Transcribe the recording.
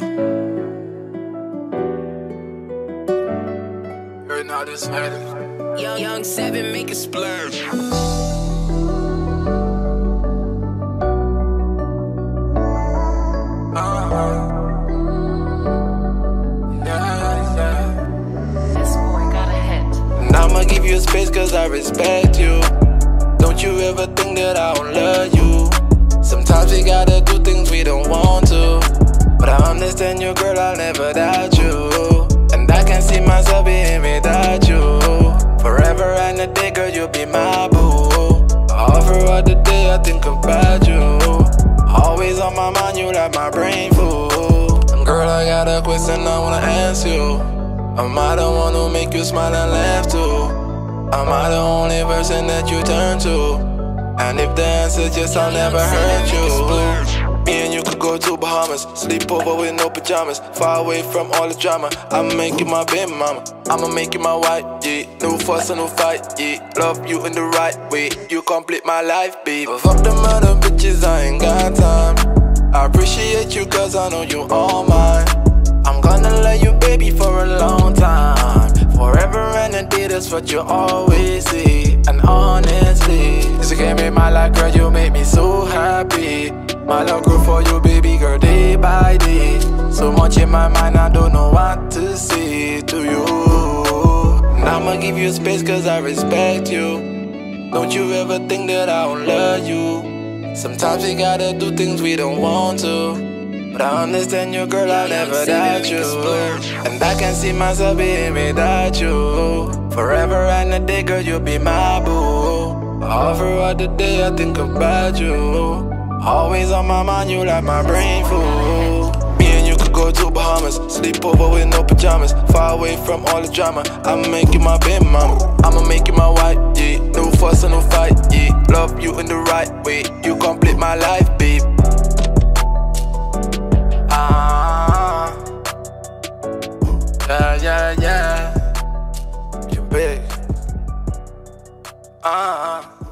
yeah. Heard now this hurting. Young, young seven, make a splurge. Uh-huh. Yeah, yeah. This boy got a hit. And I'ma give you space cause I respect you. Don't you ever think that I don't love you. Sometimes we gotta do things we don't want I'll never doubt you. And I can see myself being without you. Forever and a day, girl, you'll be my boo. All throughout the day, I think about you. Always on my mind, you like my brain food. And girl, I got a question I wanna ask you. Am I the one who make you smile and laugh too? Am I the only person that you turn to? And if the answer's yes, I'll never hurt you. To Bahamas, sleep over with no pajamas, far away from all the drama. I'ma make you my baby mama, I'ma make you my wife, yeah. No fuss and no fight, yeah. Love you in the right way, you complete my life, babe. Fuck them other bitches, I ain't got time. I appreciate you cause I know you all mine. I'm gonna love you, baby, for a long time. Forever and a day, that's what you always say. And honestly, you came in my life, girl, you make me so happy. My love grew for you, baby girl, day by day. So much in my mind, I don't know what to say to you. And I'ma give you space cause I respect you. Don't you ever think that I don't love you. Sometimes we gotta do things we don't want to. But I understand you, girl, I'll never doubt you. And I can see myself being without you. Forever and a day, girl, you'll be my boo. All throughout the day, I think about you. Always on my mind, you like my brain food. Me and you could go to Bahamas, sleep over with no pajamas, far away from all the drama. I'ma make you my baby mama, I'ma make you my yeah,